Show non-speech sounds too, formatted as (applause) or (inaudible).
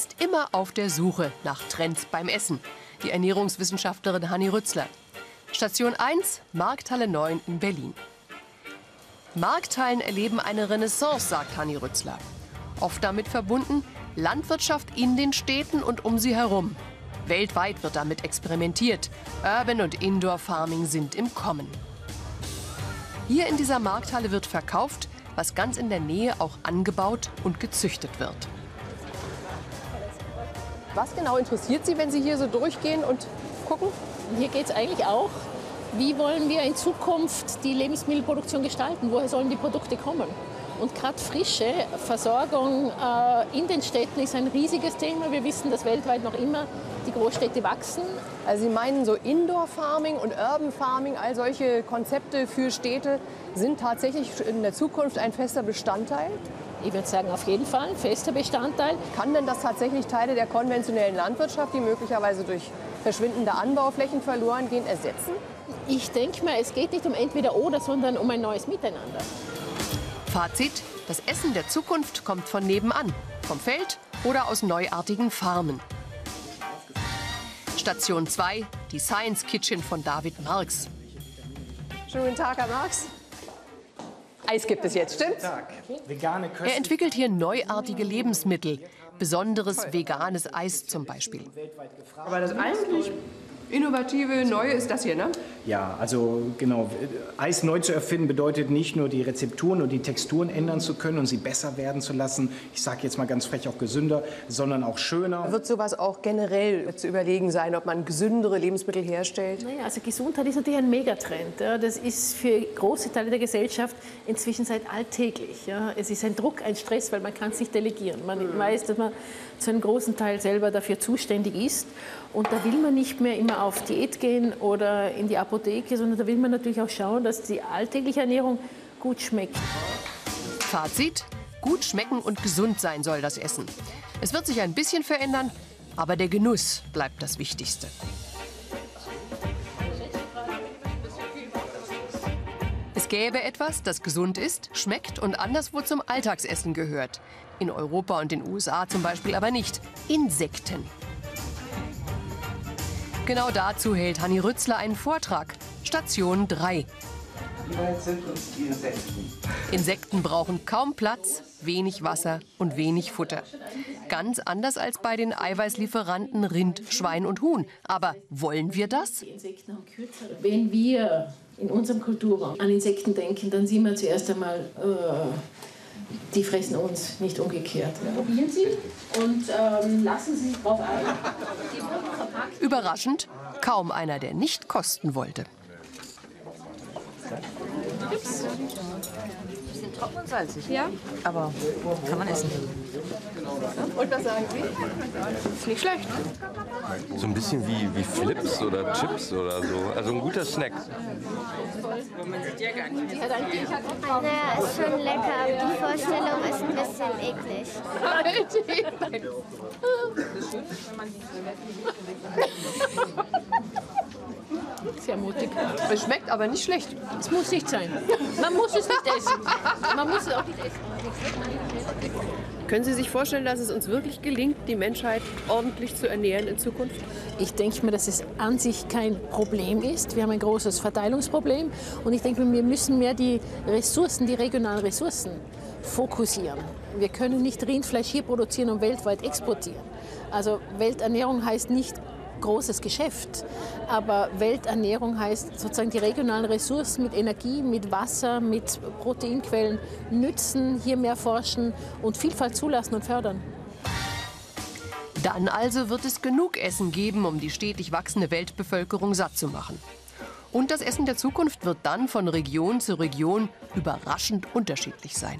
ist immer auf der Suche nach Trends beim Essen. Die Ernährungswissenschaftlerin Hanni Rützler. Station 1, Markthalle 9 in Berlin. Markthallen erleben eine Renaissance, sagt Hanni Rützler. Oft damit verbunden Landwirtschaft in den Städten und um sie herum. Weltweit wird damit experimentiert. Urban und Indoor Farming sind im Kommen. Hier in dieser Markthalle wird verkauft, was ganz in der Nähe auch angebaut und gezüchtet wird. Was genau interessiert Sie, wenn Sie hier so durchgehen und gucken? Hier geht es eigentlich auch, wie wollen wir in Zukunft die Lebensmittelproduktion gestalten? Woher sollen die Produkte kommen? Und gerade frische Versorgung äh, in den Städten ist ein riesiges Thema. Wir wissen, dass weltweit noch immer die Großstädte wachsen. Also Sie meinen so Indoor Farming und Urban Farming, all solche Konzepte für Städte sind tatsächlich in der Zukunft ein fester Bestandteil? Ich würde sagen, auf jeden Fall ein fester Bestandteil. Kann denn das tatsächlich Teile der konventionellen Landwirtschaft, die möglicherweise durch verschwindende Anbauflächen verloren gehen, ersetzen? Ich denke mal, es geht nicht um entweder oder, sondern um ein neues Miteinander. Fazit, das Essen der Zukunft kommt von nebenan, vom Feld oder aus neuartigen Farmen. Station 2, die Science Kitchen von David Marx. Schönen guten Tag, Herr Marx. Eis gibt es jetzt, stimmt's? Er entwickelt hier neuartige Lebensmittel, besonderes veganes Eis zum Beispiel. Aber das eigentlich innovative, neue ist das hier, ne? Ja, also genau. Eis neu zu erfinden bedeutet nicht nur die Rezepturen und die Texturen ändern zu können und sie besser werden zu lassen. Ich sage jetzt mal ganz frech auch gesünder, sondern auch schöner. Wird sowas auch generell zu überlegen sein, ob man gesündere Lebensmittel herstellt? Naja, also Gesundheit ist natürlich ein Megatrend. Ja. Das ist für große Teile der Gesellschaft inzwischen seit alltäglich. Ja. Es ist ein Druck, ein Stress, weil man kann es nicht delegieren. Man mhm. weiß, dass man zu einem großen Teil selber dafür zuständig ist. Und da will man nicht mehr immer auf Diät gehen oder in die Apotheke, sondern da will man natürlich auch schauen, dass die alltägliche Ernährung gut schmeckt. Fazit, gut schmecken und gesund sein soll das Essen. Es wird sich ein bisschen verändern, aber der Genuss bleibt das Wichtigste. Es gäbe etwas, das gesund ist, schmeckt und anderswo zum Alltagsessen gehört. In Europa und den USA zum Beispiel aber nicht. Insekten. Genau dazu hält Hanni Rützler einen Vortrag. Station 3. Wie weit sind uns die Insekten? Insekten brauchen kaum Platz, wenig Wasser und wenig Futter. Ganz anders als bei den Eiweißlieferanten Rind, Schwein und Huhn. Aber wollen wir das? Wenn wir in unserem Kulturraum an Insekten denken, dann sehen wir zuerst einmal, äh, die fressen uns, nicht umgekehrt. Probieren Sie und ähm, lassen Sie sich drauf ein. (laughs) Überraschend, kaum einer, der nicht kosten wollte. Ups. Bisschen trocken und salzig. Ja. Aber kann man essen. Und was sagen Sie? Ist nicht schlecht. So ein bisschen wie, wie Flips oder Chips oder so. Also ein guter Snack. Naja, ist schon lecker, aber die Vorstellung ist ein bisschen eklig. (laughs) Es schmeckt aber nicht schlecht. Es muss nicht sein. Man muss es nicht essen. Man muss es auch nicht essen. Können Sie sich vorstellen, dass es uns wirklich gelingt, die Menschheit ordentlich zu ernähren in Zukunft? Ich denke mir, dass es an sich kein Problem ist. Wir haben ein großes Verteilungsproblem und ich denke mir, wir müssen mehr die Ressourcen, die regionalen Ressourcen fokussieren. Wir können nicht Rindfleisch hier produzieren und weltweit exportieren. Also Welternährung heißt nicht großes Geschäft. Aber Welternährung heißt sozusagen die regionalen Ressourcen mit Energie, mit Wasser, mit Proteinquellen nützen, hier mehr forschen und Vielfalt zulassen und fördern. Dann also wird es genug Essen geben, um die stetig wachsende Weltbevölkerung satt zu machen. Und das Essen der Zukunft wird dann von Region zu Region überraschend unterschiedlich sein.